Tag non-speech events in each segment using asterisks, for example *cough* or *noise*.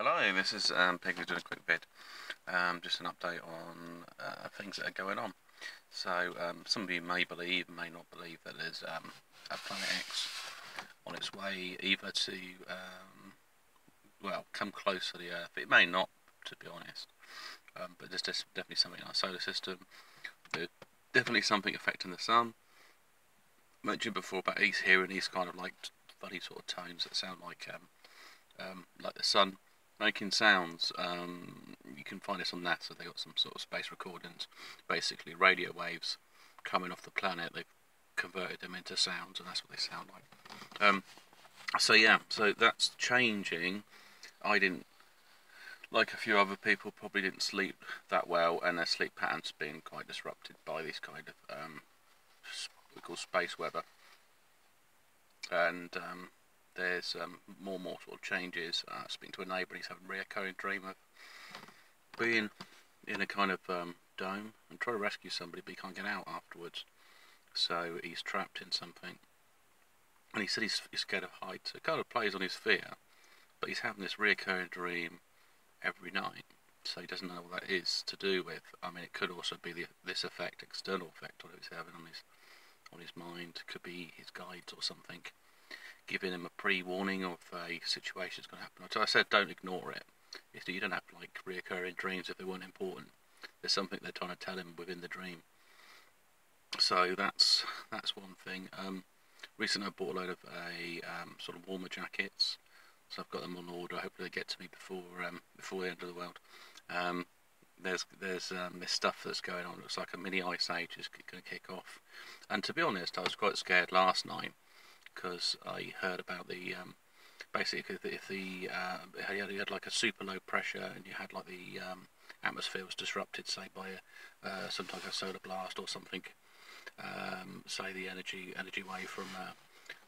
Hello, this is um, Piggsy doing a quick vid. Um, just an update on uh, things that are going on. So, um, some of you may believe, may not believe that there's um, a Planet X on its way either to, um, well, come close to the Earth. It may not, to be honest, um, but there's definitely something in our solar system. There's definitely something affecting the Sun. I Mentioned before about he's hearing these kind of like funny sort of tones that sound like um, like the Sun making sounds. Um, you can find this on NASA. They got some sort of space recordings, basically radio waves coming off the planet. They've converted them into sounds, and that's what they sound like. Um, so yeah, so that's changing. I didn't, like a few other people, probably didn't sleep that well, and their sleep patterns being quite disrupted by this kind of um, we call space weather. And um, there's um, more and more sort of changes. Uh, speaking to a neighbour, he's having a recurring dream of being in a kind of um, dome and trying to rescue somebody, but he can't get out afterwards. So he's trapped in something. And he said he's, he's scared of heights. It kind of plays on his fear, but he's having this recurring dream every night. So he doesn't know what that is to do with. I mean, it could also be the, this effect, external effect, what he's having on his on his mind. Could be his guides or something giving him a pre-warning of a situation that's going to happen. So I said don't ignore it. You don't have like reoccurring dreams if they weren't important. There's something they're trying to tell him within the dream. So that's that's one thing. Um, recently I bought a load of a um, sort of warmer jackets, so I've got them on order. Hopefully they get to me before um, before the end of the world. Um, there's there's um, this stuff that's going on. It looks like a mini ice age is going to kick off. And to be honest, I was quite scared last night because I heard about the um, basically if the uh, you, had, like a super low pressure and you had like the um, atmosphere was disrupted, say by a, uh, some type of solar blast or something, um, say the energy energy wave from uh,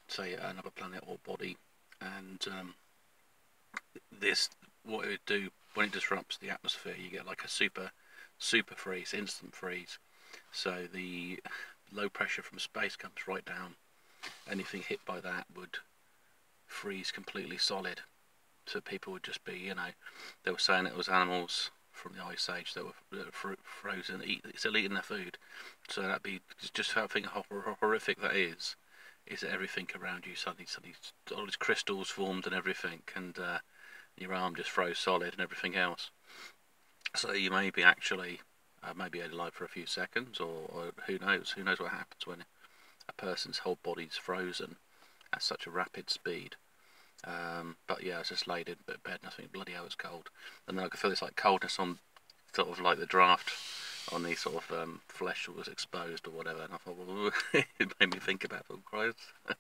say another planet or body, and um, this what it would do when it disrupts the atmosphere, you get like a super super freeze, instant freeze. So the low pressure from space comes right down anything hit by that would freeze completely solid. So people would just be, you know, they were saying it was animals from the Ice Age that were, frozen, eat, still eating their food. So that'd be just how horrific that is. Is everything around you suddenly, suddenly all these crystals formed and everything, and uh, your arm just froze solid and everything else. So you may be actually uh, maybe alive for a few seconds, or, or who knows? Who knows what happens when a person's whole body's frozen at such a rapid speed. Um, but yeah, I was just laid in bed think bloody hell was cold. And then I could feel this like coldness on sort of like the draft on the sort of um, flesh was exposed or whatever. And I thought, well, *laughs* it made me think about, oh Christ, *laughs*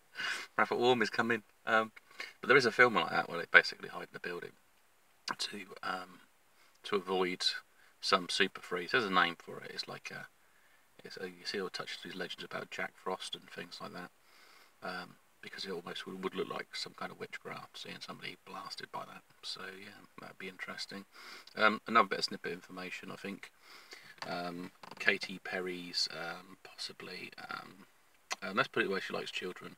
Rapid Warm is coming. Um, but there is a film like that where they basically hide in the building to um, to avoid some super freeze. There's a name for it. It's like a so you see all touches these legends about Jack Frost and things like that. Um, because it almost would, would, look like some kind of witchcraft, seeing somebody blasted by that. So yeah, that'd be interesting. Um, another bit of snippet information, I think. Um, Katy Perry's um, possibly, um, um, let's put it where she likes children,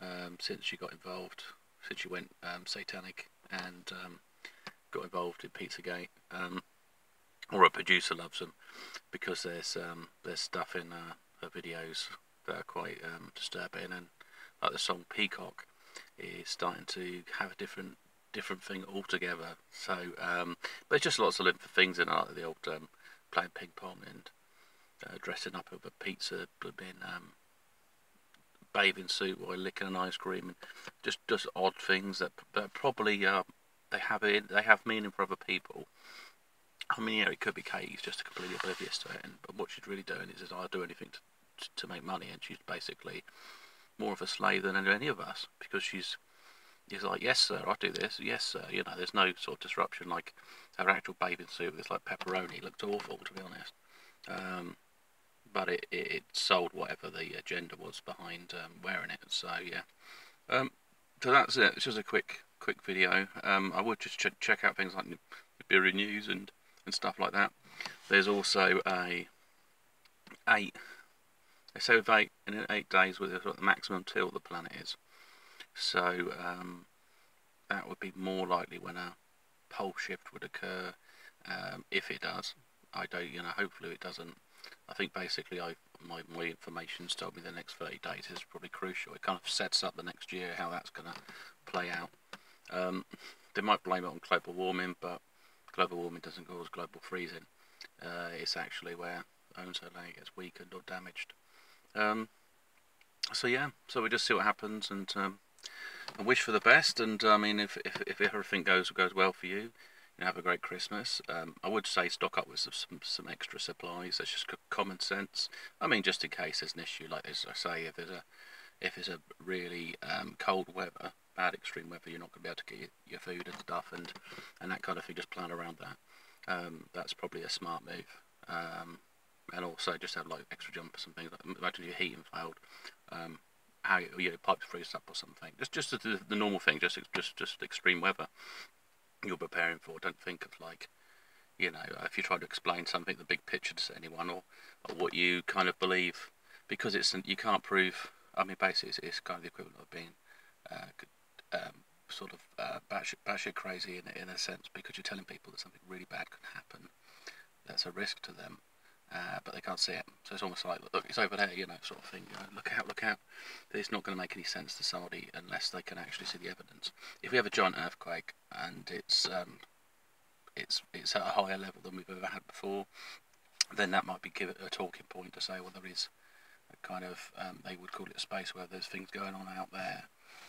um, since she got involved, since she went satanic and got involved in Pizzagate or a producer loves them because there's um, there's stuff in uh, her videos that are quite um, disturbing. And like the song Peacock is starting to have a different different thing altogether. So um, but just lots of little things in like the old um, playing ping pong and uh, dressing up of a pizza being um, bathing suit while licking an ice cream and just just odd things that, that probably uh, they have it they have meaning for other people I mean, know, it could be Kate. Katy's just completely oblivious to it, and but what she's really doing is, is I'll do anything to, to make money, and she's basically more of a slave than any of us because she's she's like, yes, sir, I do this, yes, sir. You know, there's no sort of disruption. Like her actual bathing suit with like pepperoni looked awful, to be honest. Um, but it, it, it, sold whatever the agenda was behind um, wearing it. So yeah. Um, so that's it. It's just a quick quick video. Um, I would just ch check out things like the Nibiru News and and stuff like that. There's also a eight. They say eight in eight days with the maximum tilt the planet is. So um, that would be more likely when a pole shift would occur. Um, if it does, I don't. You know, hopefully it doesn't. I think basically I my my information's told me the next 30 days is probably crucial. It kind of sets up the next year how that's going to play out. Um, they might blame it on global warming, but global warming doesn't cause global freezing. Uh, it's actually where ozone layer gets weakened or damaged. Um, so yeah, so we just see what happens and, um, and wish for the best. And I mean, if, if, if everything goes goes well for you, you have a great Christmas. Um, I would say stock up with some some extra supplies. That's just common sense. I mean, just in case there's an issue like as I say, if there's a if it's a really um, cold weather, bad extreme weather, you're not going to be able to get your food and stuff and and that kind of thing. Just plan around that. Um, that's probably a smart move. Um, and also just have like extra jumpers and things. Like, imagine your heating failed, um, how you, pipes freeze up or something. Just just the, the normal thing, just just just extreme weather you're preparing for. Don't think of like, you know, if you try to explain something, the big picture to anyone, or, or what you kind of believe, because it's you can't prove. I mean, basically, it's, it's kind of the equivalent of being uh, um, sort of uh, batshit, crazy in in a sense, because you're telling people that something really bad can happen. That's a risk to them, uh, but they can't see it. So it's almost like, look, it's over there, you know, sort of thing. You know, look out, look out. It's not going to make any sense to somebody unless they can actually see the evidence. If we have a giant earthquake and it's um, it's it's at a higher level than we've ever had before, then that might be give it a talking point to say, well, there is a kind of um, they would call it a space where there's things going on out there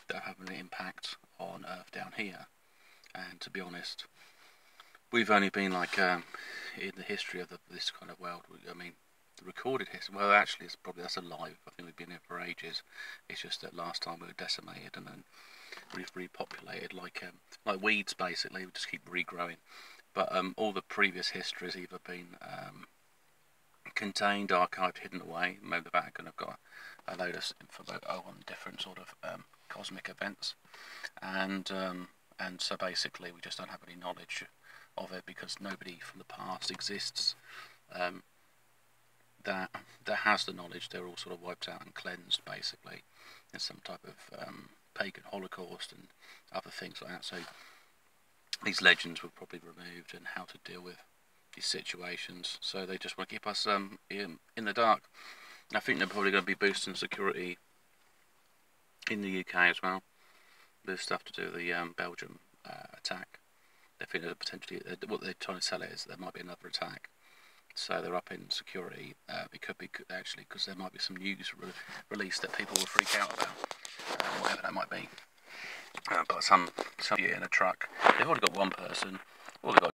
that have an impact on Earth down here. And to be honest, we've only been like um, in the history of the, this kind of world. I mean, the recorded history. Well, actually, it's probably that's alive. I think we've been here for ages. It's just that last time we were decimated and then we've repopulated like um, like weeds. Basically, we just keep regrowing. But um, all the previous history has either been um, contained, archived, hidden away. Maybe the have got a load of info on different sort of um, cosmic events, and um, and so basically we just don't have any knowledge of it because nobody from the past exists um, that that has the knowledge. They're all sort of wiped out and cleansed basically. There's some type of um, pagan holocaust and other things like that. So these legends were probably removed and how to deal with these situations. So they just want to keep us um, in, in the dark. I think they're probably going to be boosting security in the UK as well. There's stuff to do with the um, Belgium uh, attack they think that potentially what they're trying to sell it is there might be another attack. So they're up in security. Uh, it could be actually because there might be some news re released that people will freak out about, uh, whatever that might be. Uh, but some some in a truck. They've already got one person. All they've got